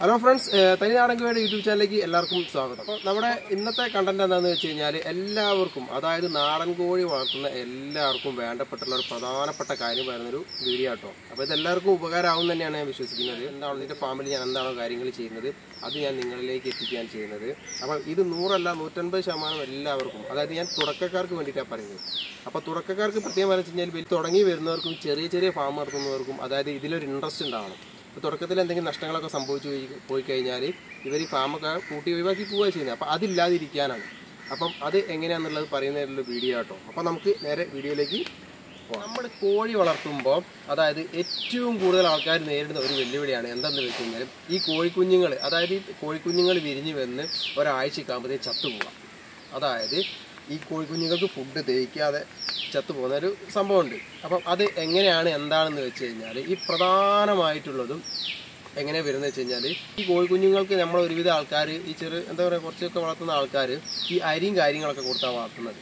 Hello friends തനി തനിനാടങ്കയുടെ YouTube ചാനലിലേക്ക് എല്ലാവർക്കും സ്വാഗതം. അപ്പോൾ നമ്മുടെ ഇന്നത്തെ കണ്ടന്റ് എന്താണെന്ന് വെച്ച് കഴിഞ്ഞാൽ എല്ലാവർക്കും അതായത് നാടൻ കോഴി വളർത്തുന്ന എല്ലാവർക്കും വേണ്ടപ്പെട്ടുള്ള ഒരു പ്രധാനപ്പെട്ട കാര്യം വരുന്നൊരു വീഡിയോ ആട്ടോ. അപ്പോൾ ഇതെല്ലാവർക്കും ഉപകാരമാവും തന്നെയാണ് ഞാൻ വിശ്വസിക്കുന്നത്. എന്താണ് ഇതിന്റെ ഫാമിലി ഞാൻ എന്താണോ കാര്യങ്ങൾ ചെയ്യുന്നത് അത് ഞാൻ നിങ്ങളിലേക്ക് എത്തിക്കാൻ ചെയ്യുന്നത്. അപ്പോൾ ഇത് നൂറല്ല നൂറ്റൻപത് ശതമാനം എല്ലാവർക്കും അതായത് ഞാൻ തുടക്കക്കാർക്ക് വേണ്ടിയിട്ടാണ് പറയുന്നത്. അപ്പോൾ തുടക്കക്കാർക്ക് പ്രത്യേകം പറഞ്ഞു കഴിഞ്ഞാൽ തുടങ്ങി വരുന്നവർക്കും ചെറിയ ചെറിയ ഫാം നടത്തുന്നവർക്കും അതായത് ഇതിലൊരു ഇൻട്രസ്റ്റ് ഉണ്ടാവണം. തുടക്കത്തിൽ എന്തെങ്കിലും നഷ്ടങ്ങളൊക്കെ സംഭവിച്ചു പോയി- കഴിഞ്ഞാൽ ഇവർ ഈ ഫാമൊക്കെ കൂട്ടി ഒഴിവാക്കി പോവുക ചെയ്യുന്നത്. അപ്പോൾ അതില്ലാതിരിക്കാനാണ്. അപ്പം അത് എങ്ങനെയാണെന്നുള്ളത് പറയുന്നതിലുള്ള വീഡിയോ കേട്ടോ അപ്പോൾ നമുക്ക് നേരെ വീഡിയോയിലേക്ക് നമ്മൾ കോഴി വളർത്തുമ്പോൾ അതായത് ഏറ്റവും കൂടുതൽ ആൾക്കാർ നേരിടുന്ന ഒരു വെല്ലുവിളിയാണ് എന്തെന്ന് വെച്ച് കഴിഞ്ഞാൽ ഈ കോഴിക്കുഞ്ഞുങ്ങൾ അതായത് ഈ കോഴിക്കുഞ്ഞുങ്ങൾ വിരിഞ്ഞ് വന്ന് ഒരാഴ്ചക്കാകുമ്പോഴത്തേക്ക് ചത്തുപോകാം അതായത് ഈ കോഴിക്കുഞ്ഞുങ്ങൾക്ക് ഫുഡ് ദഹിക്കാതെ ചത്തുപോകുന്ന ഒരു സംഭവമുണ്ട്. അപ്പം അത് എങ്ങനെയാണ് എന്താണെന്ന് വെച്ച് കഴിഞ്ഞാൽ ഈ പ്രധാനമായിട്ടുള്ളതും എങ്ങനെ വരുന്നത് വെച്ച് കഴിഞ്ഞാൽ ഈ കോഴിക്കുഞ്ഞുങ്ങൾക്ക് നമ്മൾ ഒരുവിധ ആൾക്കാർ ഈ ചെറു എന്താ പറയുക കുറച്ചൊക്കെ വളർത്തുന്ന ആൾക്കാർ ഈ അരിയും കാര്യങ്ങളൊക്കെ കൊടുത്താണ് വളർത്തുന്നത്.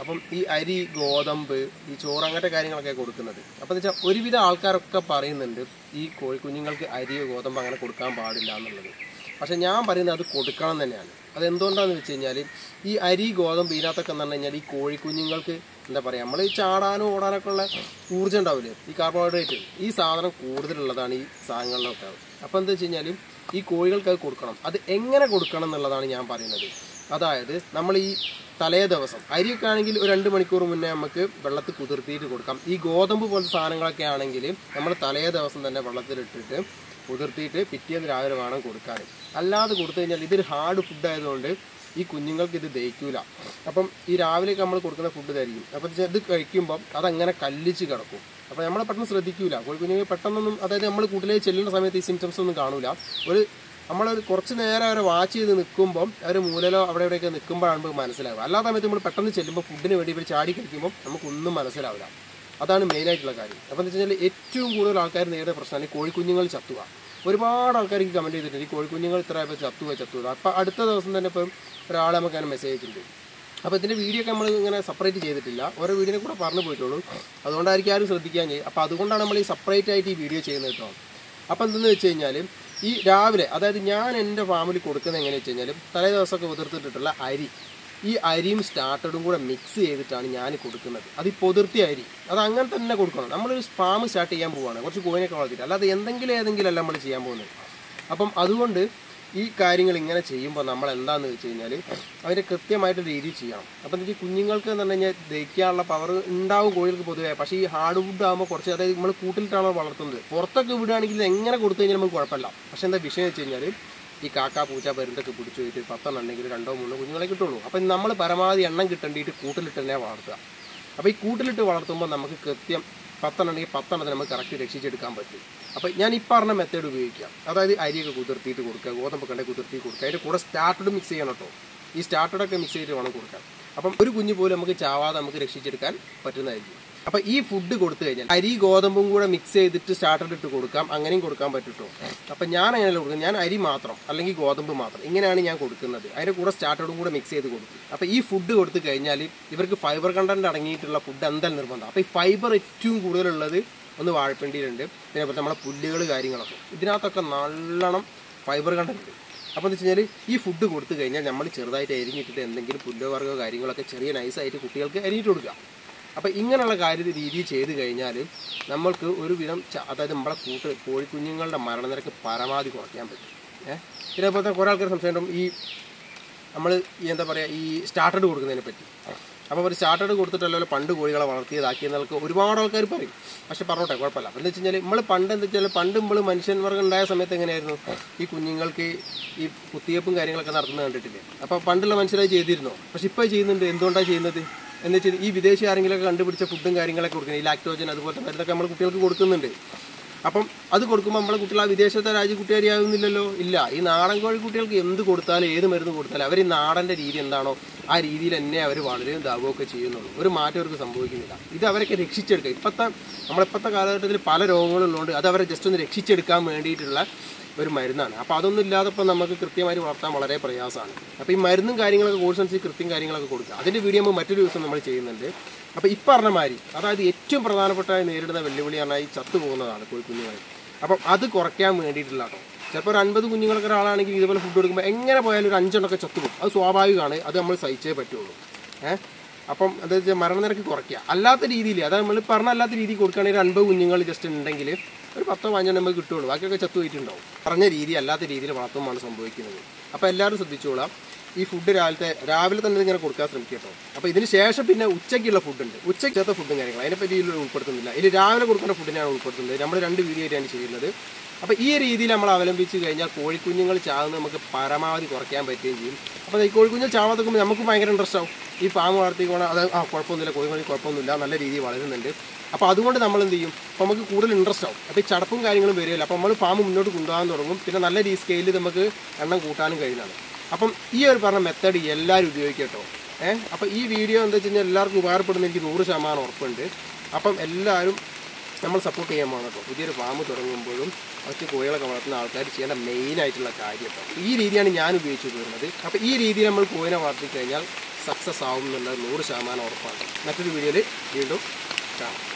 അപ്പം ഈ അരി ഗോതമ്പ് ഈ ചോറ് അങ്ങനത്തെ കാര്യങ്ങളൊക്കെ കൊടുക്കുന്നത്. അപ്പോൾ എന്ന് വെച്ചാൽ ഒരുവിധ ആൾക്കാരൊക്കെ പറയുന്നുണ്ട് ഈ കോഴിക്കുഞ്ഞുങ്ങൾക്ക് അരിയോ ഗോതമ്പ് അങ്ങനെ കൊടുക്കാൻ പാടില്ല എന്നുള്ളത്. പക്ഷെ ഞാൻ പറയുന്നത് അത് കൊടുക്കണം തന്നെയാണ്. അത് എന്തുകൊണ്ടാണെന്ന് വെച്ച് കഴിഞ്ഞാൽ ഈ അരി ഗോതമ്പ് ഇതിനകത്തൊക്കെ എന്ന് പറഞ്ഞു കഴിഞ്ഞാൽ ഈ കോഴിക്കുഞ്ഞുങ്ങൾക്ക് എന്താ പറയുക നമ്മൾ ഈ ചാടാനും ഓടാനൊക്കെ ഉള്ള ഊർജം ഉണ്ടാവില്ലേ? ഈ കാർബോഹൈഡ്രേറ്റ് ഈ സാധനം കൂടുതലുള്ളതാണ് ഈ സാധനങ്ങളിലൊക്കെ. അപ്പോൾ എന്താ വെച്ച് കഴിഞ്ഞാൽ ഈ കോഴികൾക്ക് അത് കൊടുക്കണം. അത് എങ്ങനെ കൊടുക്കണം എന്നുള്ളതാണ് ഞാൻ പറയുന്നത്. അതായത് നമ്മൾ ഈ തലേ ദിവസം അരിയൊക്കെ ആണെങ്കിൽ ഒരു രണ്ട് മണിക്കൂർ മുന്നേ നമുക്ക് വെള്ളത്തിൽ കുതിർത്തിയിട്ട് കൊടുക്കാം. ഈ ഗോതമ്പ് പോലത്തെ സാധനങ്ങളൊക്കെ ആണെങ്കിൽ നമ്മൾ തലേ ദിവസം തന്നെ വെള്ളത്തിലിട്ടിട്ട് കുതിർത്തിയിട്ട് പിറ്റേന്ന് രാവിലെ വേണം കൊടുക്കാൻ അല്ലാതെ കൊടുത്തു കഴിഞ്ഞാൽ ഇതൊരു ഹാർഡ് ഫുഡ് ആയതുകൊണ്ട് ഈ കുഞ്ഞുങ്ങൾക്ക് ഇത് ദഹിക്കൂല. അപ്പം ഈ രാവിലെ നമ്മൾ കൊടുക്കുന്ന ഫുഡ് ഇതായിരിക്കും. അപ്പം ഇത് കഴിക്കുമ്പം അതങ്ങനെ കല്ലിച്ച് കിടക്കും. അപ്പം നമ്മളെ പെട്ടെന്ന് ശ്രദ്ധിക്കൂല. കോഴിക്കുഞ്ഞുങ്ങൾ പെട്ടെന്നൊന്നും അതായത് നമ്മൾ കൂട്ടിലേക്ക് ചെല്ലുന്ന സമയത്ത് ഈ സിംറ്റംസ് ഒന്നും കാണൂല. ഒരു നമ്മളൊരു കുറച്ച് നേരം അവരെ വാച്ച് ചെയ്ത് നിൽക്കുമ്പം അവർ മൂലലോ അവിടെ ഇവിടെയൊക്കെ നിൽക്കുമ്പോഴാണ് നമുക്ക് മനസ്സിലാവുക. അല്ലാത്ത സമയത്ത് നമ്മൾ പെട്ടെന്ന് ചെല്ലുമ്പോൾ ഫുഡിന് വേണ്ടി ഇവർ ചാടി കഴിക്കുമ്പോൾ നമുക്കൊന്നും മനസ്സിലാവില്ല. അതാണ് മെയിനായിട്ടുള്ള കാര്യം. അപ്പോൾ എന്ന് വെച്ച് കഴിഞ്ഞാൽ ഏറ്റവും കൂടുതൽ ആൾക്കാർ നേരിടുന്ന പ്രശ്നമാണ് കോഴിക്കുഞ്ഞുങ്ങൾ ചത്തുക. ഒരുപാട് ആൾക്കാർ എനിക്ക് കമന്റ് ചെയ്തിട്ടുണ്ട്. ഈ കോഴിക്കുഞ്ഞുങ്ങൾ ഇത്ര ആയപ്പോൾ ചത്തുക ചത്തുക. അപ്പോൾ അടുത്ത ദിവസം തന്നെ ഇപ്പം ഒരാളെ നമുക്ക് അങ്ങനെ മെസ്സേജ് അയച്ചിട്ടുണ്ട്. അപ്പോൾ ഇതിന്റെ വീഡിയോ ഒക്കെ നമ്മൾ ഇങ്ങനെ സെപ്പറേറ്റ് ചെയ്തിട്ടില്ല. ഓരോ വീഡിയോനെ കൂടെ പറഞ്ഞു പോയിട്ടുള്ളൂ. അതുകൊണ്ടായിരിക്കും ആരും ശ്രദ്ധിക്കാൻ അപ്പോൾ അതുകൊണ്ടാണ് നമ്മൾ ഈ സെപ്പറേറ്റ് ആയിട്ട് ഈ വീഡിയോ ചെയ്യുന്നത് കേട്ടോ അപ്പോൾ എന്തെന്ന് വെച്ച് കഴിഞ്ഞാൽ ഈ രാവിലെ അതായത് ഞാൻ എന്റെ ഫാമിലി കൊടുക്കുന്നത് എങ്ങനെയാണെന്ന് വെച്ച് കഴിഞ്ഞാൽ തലേ ദിവസമൊക്കെ അരി. ഈ അരിയും സ്റ്റാർട്ടറും കൂടെ മിക്സ് ചെയ്തിട്ടാണ് ഞാൻ കൊടുക്കുന്നത്. അത് ഈ പൊതിർത്തി അരി. അത് അങ്ങനെ തന്നെ കൊടുക്കണം. നമ്മളൊരു സ്പാം സ്റ്റാർട്ട് ചെയ്യാൻ പോവുകയാണ് കുറച്ച് കോഴിനൊക്കെ വളർത്തിയിട്ട്. അല്ലാതെ എന്തെങ്കിലും ഏതെങ്കിലും അല്ല നമ്മൾ ചെയ്യാൻ പോകുന്നത്. അപ്പം അതുകൊണ്ട് ഈ കാര്യങ്ങൾ ഇങ്ങനെ ചെയ്യുമ്പോൾ നമ്മൾ എന്താണെന്ന് വെച്ച് കഴിഞ്ഞാൽ അവരെ കൃത്യമായിട്ട് രീതി ചെയ്യണം. അപ്പം വെച്ചാൽ കുഞ്ഞുങ്ങൾക്ക് എന്ന് പറഞ്ഞു കഴിഞ്ഞാൽ ദഹിക്കാനുള്ള പവർ ഉണ്ടാവും കോഴികൾക്ക് പൊതുവേ. പക്ഷേ ഈ ഹാർഡ് വുഡ് ആകുമ്പോൾ കുറച്ച് അതായത് നമ്മൾ കൂട്ടിലിട്ടാണോ വളർത്തുന്നത്. പുറത്തൊക്കെ വിടുകയാണെങ്കിൽ എങ്ങനെ കൊടുത്തു കഴിഞ്ഞാൽ നമുക്ക് കുഴപ്പമില്ല. പക്ഷേ എന്താ വിഷയം വെച്ച് കഴിഞ്ഞാൽ ഈ കാക്ക പൂച്ച പരുന്തൊക്കെ പിടിച്ചു പോയിട്ട് പത്തെണ്ണം ഉണ്ടെങ്കിൽ രണ്ടോ മൂന്നോ കുഞ്ഞുങ്ങളെ കിട്ടുള്ളൂ. അപ്പം നമ്മൾ പരമാവധി എണ്ണം കിട്ടേണ്ടിയിട്ട് കൂട്ടിലിട്ട് തന്നെ വളർത്തുക. അപ്പോൾ ഈ കൂട്ടിലിട്ട് വളർത്തുമ്പോൾ നമുക്ക് കൃത്യം പത്തെണ്ണം ഉണ്ടെങ്കിൽ പത്തെണ്ണത്തിന് നമുക്ക് കറക്റ്റ് രക്ഷിച്ചെടുക്കാൻ പറ്റും. അപ്പോൾ ഞാൻ ഈ പറഞ്ഞ മെത്തേഡ് ഉപയോഗിക്കാം. അതായത് അരിയൊക്കെ കുതിർത്തിയിട്ട് കൊടുക്കുക ഗോതമ്പ് കണ്ടെ കുതിർത്തി കൊടുക്കുക. അതിന്റെ കൂടെ സ്റ്റാർട്ടഡ് മിക്സ് ചെയ്യണം കേട്ടോ. ഈ സ്റ്റാർട്ടഡൊക്കെ മിക്സ് ചെയ്തിട്ട് വേണം കൊടുക്കാൻ. അപ്പം ഒരു കുഞ്ഞു പോലും നമുക്ക് ചാവാതെ നമുക്ക് രക്ഷിച്ചെടുക്കാൻ പറ്റുന്നതായിരിക്കും. അപ്പൊ ഈ ഫുഡ് കൊടുത്തു കഴിഞ്ഞാൽ അരി ഗോതമ്പും കൂടെ മിക്സ് ചെയ്തിട്ട് സ്റ്റാർട്ടർ ഇട്ട് കൊടുക്കാം. അങ്ങനെയും കൊടുക്കാൻ പറ്റുട്ടോ. അപ്പൊ ഞാൻ അങ്ങനെ കൊടുക്കുന്നത് ഞാൻ അരി മാത്രം അല്ലെങ്കിൽ ഗോതമ്പ് മാത്രം. ഇങ്ങനെയാണ് ഞാൻ കൊടുക്കുന്നത്. അതിന്റെ കൂടെ സ്റ്റാർട്ടറും കൂടെ മിക്സ് ചെയ്ത് കൊടുക്കും. അപ്പൊ ഈ ഫുഡ് കൊടുത്തു കഴിഞ്ഞാൽ ഇവർക്ക് ഫൈബർ കണ്ടന്റ് അടങ്ങിയിട്ടുള്ള ഫുഡ് എന്തായാലും നിർബന്ധം. അപ്പൊ ഈ ഫൈബർ ഏറ്റവും കൂടുതലുള്ളത് ഒന്ന് വാഴപ്പിണ്ടിയിലുണ്ട്. പിന്നെ നമ്മളെ പുല്ലുകൾ കാര്യങ്ങളൊക്കെ. ഇതിനകത്തൊക്കെ നല്ലോണം ഫൈബർ കണ്ടന്റ് ഉണ്ട്. അപ്പോൾ എന്ന് വെച്ച് കഴിഞ്ഞാൽ ഈ ഫുഡ് കൊടുത്തു കഴിഞ്ഞാൽ നമ്മൾ ചെറുതായിട്ട് അരിഞ്ഞിട്ടിട്ട് എന്തെങ്കിലും പുല്ലോ വർഗമോ കാര്യങ്ങളൊക്കെ ചെറിയ നൈസായിട്ട് കുട്ടികൾക്ക് അരിഞ്ഞിട്ട് കൊടുക്കുക. അപ്പോൾ ഇങ്ങനെയുള്ള കാര്യ രീതി ചെയ്ത് കഴിഞ്ഞാൽ നമ്മൾക്ക് ഒരു വിധം അതായത് നമ്മളെ കൂട്ട് കോഴിക്കുഞ്ഞുങ്ങളുടെ മരണനിരക്ക് പരമാവധി കുറയ്ക്കാൻ പറ്റും. ഏഹ് പിന്നെ അതുപോലെ തന്നെ കുറേ ആൾക്കാർ സംശയം ഈ നമ്മൾ ഈ എന്താ പറയുക ഈ സ്റ്റാർട്ടഡ് കൊടുക്കുന്നതിനെ പറ്റി. അപ്പോൾ ഒരു സ്റ്റാർട്ടഡ് കൊടുത്തിട്ടല്ലോ പണ്ട് കോഴികളെ വളർത്തിയതാക്കിയെന്നൊക്കെ ഒരുപാട് ആൾക്കാർ പറയും. പക്ഷെ പറഞ്ഞോട്ടെ കുഴപ്പമില്ല. അപ്പം എന്ന് വെച്ച് കഴിഞ്ഞാൽ നമ്മൾ പണ്ട് എന്താ വെച്ചാൽ പണ്ട് നമ്മൾ മനുഷ്യന്മാർക്ക് ഉണ്ടായ സമയത്ത് എങ്ങനെയായിരുന്നു? ഈ കുഞ്ഞുങ്ങൾക്ക് ഈ കുത്തിയപ്പും കാര്യങ്ങളൊക്കെ നടത്തുന്നത് കണ്ടിട്ടില്ലേ? അപ്പോൾ പണ്ടുള്ള മനുഷ്യരായി ചെയ്തിരുന്നോ? പക്ഷെ ഇപ്പോൾ ചെയ്യുന്നുണ്ട്. എന്തുകൊണ്ടാണ് ചെയ്യുന്നത്? എന്ന് വെച്ചാൽ ഈ വിദേശി ആരെങ്കിലൊക്കെ കണ്ടുപിടിച്ച ഫുഡും കാര്യങ്ങളൊക്കെ കൊടുക്കുന്നത്. ഈ ലാക്ടോജൻ അതുപോലത്തെ മരുന്നൊക്കെ നമ്മൾ കുട്ടികൾക്ക് കൊടുക്കുന്നുണ്ട്. അപ്പം അത് കൊടുക്കുമ്പോൾ നമ്മളെ കുട്ടികൾ ആ വിദേശത്തെ രാജ്യ കുട്ടികാരിയാകുന്നില്ലല്ലോ ഇല്ല. ഈ നാടൻ കോഴി കുട്ടികൾക്ക് എന്ത് കൊടുത്താലും ഏത് മരുന്ന് കൊടുത്താലും അവർ ഈ നാടന്റെ രീതി എന്താണോ ആ രീതിയിൽ തന്നെ അവർ വളരെയും ഇതാവുകയൊക്കെ ചെയ്യുന്നുള്ളൂ. ഒരു മാറ്റം അവർക്ക് സംഭവിക്കുന്നില്ല. ഇത് അവരൊക്കെ രക്ഷിച്ചെടുക്കുക. ഇപ്പോഴത്തെ നമ്മളിപ്പോഴത്തെ കാലഘട്ടത്തിൽ പല രോഗങ്ങളുള്ളതുകൊണ്ട് അത് അവരെ ജസ്റ്റ് ഒന്ന് രക്ഷിച്ചെടുക്കാൻ വേണ്ടിയിട്ടുള്ള ഒരു മരുന്നാണ്. അപ്പോൾ അതൊന്നും ഇല്ലാതെ നമുക്ക് കൃത്യമായി വളർത്താൻ വളരെ പ്രയാസമാണ്. അപ്പോൾ ഈ മരുന്നും കാര്യങ്ങളൊക്കെ കോഴ്സ് അനുസരിച്ച് കൃത്യം കാര്യങ്ങളൊക്കെ കൊടുക്കുക. അതിന്റെ വീഡിയോ നമ്മൾ മറ്റൊരു ദിവസം നമ്മൾ ചെയ്യുന്നുണ്ട്. അപ്പോൾ ഈ അതായത് ഏറ്റവും പ്രധാനപ്പെട്ട നേരിടുന്ന വെല്ലുവിളി പറഞ്ഞാൽ ഈ ചത്തു പോകുന്നതാണ് കോഴിക്കുഞ്ഞുങ്ങൾ അപ്പം അത് കുറയ്ക്കാൻ വേണ്ടിയിട്ടുള്ള ചിലപ്പോൾ ഒരു അൻപത് കുഞ്ഞുങ്ങളൊക്കെ ഒരാളാണെങ്കിൽ ഇതുപോലെ ഫുഡ് കൊടുക്കുമ്പോൾ എങ്ങനെ പോയാലും ഒരു അഞ്ചെണ്ണൊക്കെ ചത്തു പോകും. അത് സ്വാഭാവികമാണ്. അത് നമ്മൾ സഹിച്ചേ പറ്റുള്ളൂ. ഏഹ് അപ്പം എന്താ വെച്ചാൽ മരണനിരക്ക് കുറയ്ക്കുക. അല്ലാത്ത രീതിയിൽ അത് നമ്മൾ പറഞ്ഞ അല്ലാത്ത രീതിയിൽ കൊടുക്കുകയാണെങ്കിൽ ഒരു അൻപത് കുഞ്ഞുങ്ങൾ ജസ്റ്റ് ഉണ്ടെങ്കിൽ ഒരു പത്തോ പതിനഞ്ചോ നമുക്ക് കിട്ടുള്ളൂ ബാക്കിയൊക്കെ ചത്തു പോയിട്ടുണ്ടാവും. പറഞ്ഞ രീതി അല്ലാത്ത രീതിയിൽ വളർത്തുമ്പോൾ സംഭവിക്കുന്നത്. അപ്പോൾ എല്ലാവരും ശ്രദ്ധിച്ചോളാം. ഈ ഫുഡ് രാവിലത്തെ രാവിലെ തന്നെ ഇങ്ങനെ കൊടുക്കാൻ ശ്രമിക്കുക കേട്ടോ അപ്പോൾ ഇതിന് ശേഷം പിന്നെ ഉച്ചയ്ക്കുള്ള ഫുഡ് ഉണ്ട്. ഉച്ചയ്ക്ക് ചേർത്ത ഫുഡും കാര്യങ്ങൾ അതിനെപ്പറ്റി ഇതിൽ ഉൾപ്പെടുത്തുന്നില്ല. ഇതിൽ രാവിലെ കൊടുക്കുന്ന ഫുഡിനാണ് ഉൾപ്പെടുത്തുന്നത്. നമ്മൾ രണ്ട് വീഡിയോ ചെയ്യുന്നത്. അപ്പോൾ ഈ രീതിയിൽ നമ്മൾ അവലംബിച്ച് കഴിഞ്ഞാൽ കോഴിക്കുഞ്ഞുങ്ങൾ ചാവുന്നത് നമുക്ക് പരമാവധി കുറയ്ക്കാൻ പറ്റുകയും ചെയ്യും. അപ്പോൾ ഈ കോഴിക്കുഞ്ഞുങ്ങൾ ചാവാത്തക്കുമ്പോൾ നമുക്ക് ഭയങ്കര ഇൻട്രസ്റ്റ് ആവും. ഈ ഫാം വളർത്തിക്കോണം അത് ആ കുഴപ്പമൊന്നുമില്ല. കോഴിക്കുഞ്ഞ് കുഴപ്പമൊന്നുമില്ല. നല്ല രീതിയിൽ വളരുന്നുണ്ട്. അപ്പോൾ അതുകൊണ്ട് നമ്മൾ എന്ത് ചെയ്യും? അപ്പോൾ നമുക്ക് കൂടുതൽ ഇൻട്രസ്റ്റ് ആവും. അപ്പോൾ ഈ ചടപ്പും കാര്യങ്ങളും വരികയില്ല. അപ്പോൾ നമ്മൾ ഫാം മുന്നോട്ട് കൊണ്ടുപോകാൻ തുടങ്ങും. പിന്നെ നല്ല രീതി സ്കെയിലിൽ നമുക്ക് എണ്ണം കൂട്ടാനും കഴിയുന്നതാണ്. അപ്പം ഈ ഒരു പറഞ്ഞ മെത്തേഡ് എല്ലാവരും ഉപയോഗിക്കട്ടോ. ഏഹ് അപ്പം ഈ വീഡിയോ എന്താ വെച്ച് കഴിഞ്ഞാൽ എല്ലാവർക്കും ഉപകാരപ്പെടുന്ന എനിക്ക് നൂറ് ശതമാനം ഉറപ്പുണ്ട്. അപ്പം എല്ലാവരും നമ്മൾ സപ്പോർട്ട് ചെയ്യാൻ പോകണം കേട്ടോ. പുതിയൊരു ഫാം തുടങ്ങുമ്പോഴും മറ്റ് കോഴികളൊക്കെ വളർത്തുന്ന ആൾക്കാർ ചെയ്യേണ്ട മെയിൻ ആയിട്ടുള്ള കാര്യം കേട്ടോ. ഈ രീതിയാണ് ഞാൻ ഉപയോഗിച്ച് പോരുന്നത് അപ്പോൾ ഈ രീതിയിൽ നമ്മൾ കോഴിനെ വളർത്തി കഴിഞ്ഞാൽ സക്സസ് ആവും എന്നുള്ളത് നൂറ് ശതമാനം ഉറപ്പാണ്. മറ്റൊരു വീഡിയോയിൽ വീണ്ടും കാണാം.